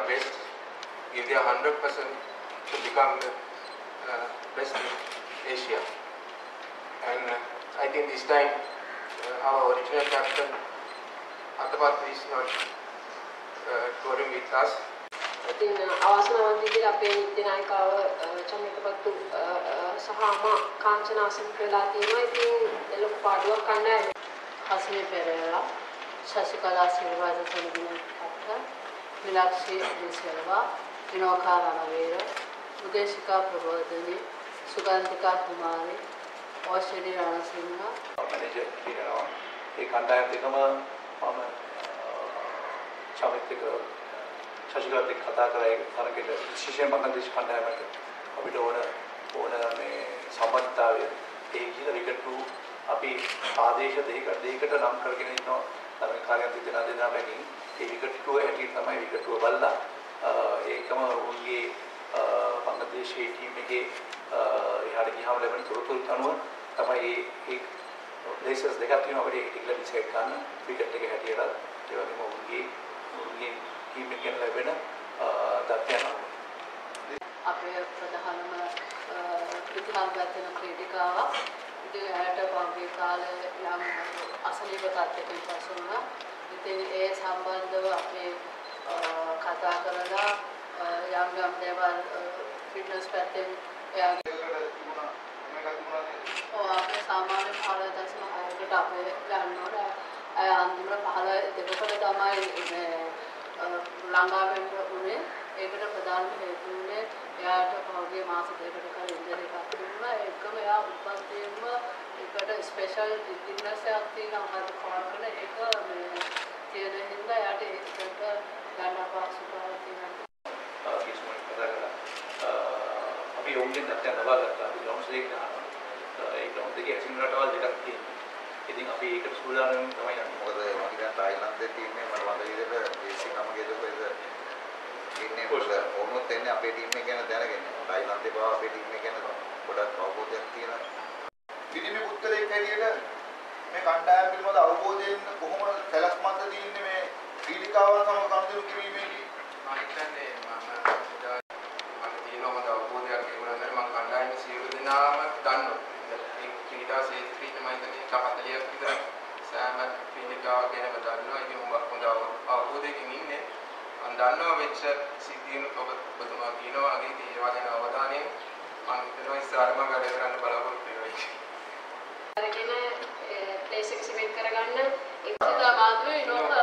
our best, give their 100% to become the uh, best in Asia. And uh, I think this time uh, our original captain Atapat is not uh, touring with us. ඉතින් අවාසනාවන්තීදී අපේ නිත්‍ය නායිකාව චමිතපත්තු සහ අමා කාංචනා අසමක වෙලා තියෙනවා. ඉතින් ලොකු පාඩුවක් කණ්ඩායම. හස්නේ පෙරේරා, ශශිකලා සිල්වාද සමගින් කතා మీనాక్షి శ్రీశర్వ వినోక రణవీర ఉదేశిక ప్రభోధిని సుగంధిక కుమారి ఓషిణి రణసింహ ඒ කණ්ඩායමත් එක්කම මම චමිත් එක්ක සජිගත් එක්ක කතා කරලා ඒ තරගෙට විශේෂයෙන් බංග්ලාදේශ කණ්ඩායමට අපිට ඕන ඕන මේ සම්බන්ධතාවය ඒ කියන විකටු අපි ආදේශ දෙකකට දෙකකට නම් කරගෙන ඉන්නවා තරග කාර්යයක් දෙදෙනා දෙනා බැගින් ඒ විකට් ටු හැටියට තමයි විකට් ටු බලලා ඒකම උන්ගේ බංග්ලාදේශයේ ටීම් එකේ එහාට ගියාම ලැබෙන තොරතුරු අනුව තමයි ඒ ප්ලේසස් දෙකක් තියෙනවා. අපිට ඒක ටිකලා ඩිසයිඩ් කරන්න. ක්‍රිකට් එක හැටියට ඒ වගේම උන්ගේ උන්ගේ ටීම් එකෙන් ලැබෙන තත්ත්වයන් අනුව අපේ ප්‍රධානම ප්‍රතිහාරගතන ක්‍රීඩිකාවක්. ඉතින් ඇයට පහුගිය කාලේ යම් අසනීප තත්ත්වයකින් පසු වුණා. ඉතින් ඒ සම්බන්ධව අපි අ, කතා කරලා අ, යම් යම් දේවල් ෆිට්නස් පැත්තෙන් එයාගේ ඔව් අපේ සාමාන්‍ය පහළ දශම හයකට අපේ ගන්න ඕන. අය අන්තිමට පහළ දෙකකට තමයි මේ අ, ළඟා වෙන්න උනේ. ඒකට ප්‍රධානම හේතුව උනේ එයාට පහුගිය මාස දෙකකට කලින් ඉන්ජරි එකක් තිබුණා. ඒකම එයා උපත්යෙන්ම ඒකට ස්පෙෂල් ඉල්නස් එකක් තියෙනවා. මොකද කාර්කන ඒක මේ තියෙන හින්දා එයාට ඒකට ගන්න අපහසුතාවයක් තියෙනවා. කිසිම කතා කරලා. අපි ඔවුන්ගෙන් තත්ත්වයන් ලබා ගත්තා. අපි ග්‍රවුන්ඩ්ස් දෙක ගන්නවා ඒ ග්‍රවුන්ඩ් දෙකේ ඇසින් රටවල් දෙකක් තියෙනවා. ඉතින් අපි ඒකට සූදානම් තමයි යන්නේ. මොකද මම කියන්නේ තායිලන්තයේ ටීම් එක මට මතක විදිහට දේශී නමගේ දෙකේ ඉන්නේ මොකද? ඕනොත් එන්නේ අපේ ටීම් එක ගැන දැනගෙන. තායිලන්තේ බව අපේ ටීම් එක ගැන ගොඩක් අවබෝධයක් තියෙන පිළිමි පුද්ගලයෙක් හැටියට මේ කණ්ඩායම පිළිබඳ අවබෝධයෙන් කොහොමද සැලැස්මක්ද තියෙන්නේ මේ ක්‍රීඩිකාවන් සමග කටයුතු කිරීමේදී මම හිතන්නේ මම එදා මම තියෙන හොඳ අවබෝධයක් ලැබුණා නම් මම කණ්ඩායමේ සියලු දෙනාම දන්නවා. මේ ක්‍රීඩා ක්ෂේත්‍රයේ මම හිතන්නේ 40ක් විතර සෑම ක්‍රීඩිකාවක් ගැනම දන්නවා. ඉතින් උඹ හොඳ අවබෝධයකින් ඉන්නේ. මම දන්නවා වෙච්ච සිද්ධීන් ඔබ ඔබතුමා කියනවා and if to the mother, you know,